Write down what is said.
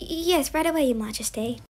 Yes, right away, Your Majesty.